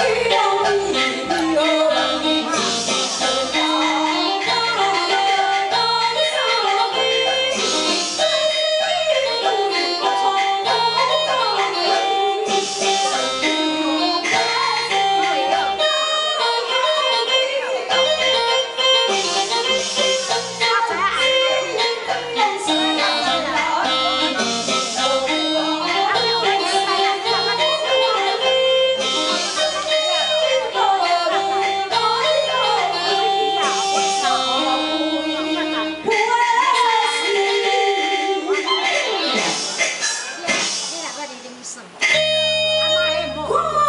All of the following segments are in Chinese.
了你。Woo!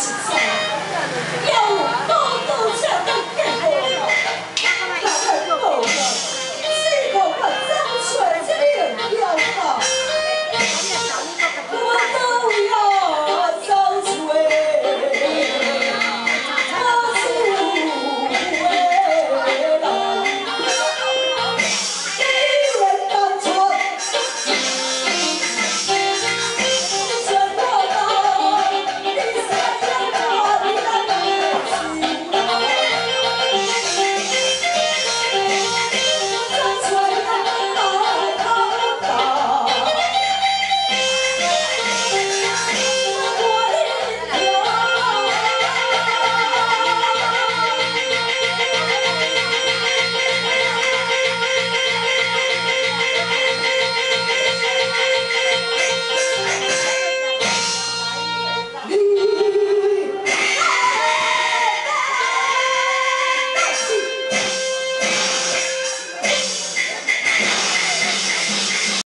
怎这样。的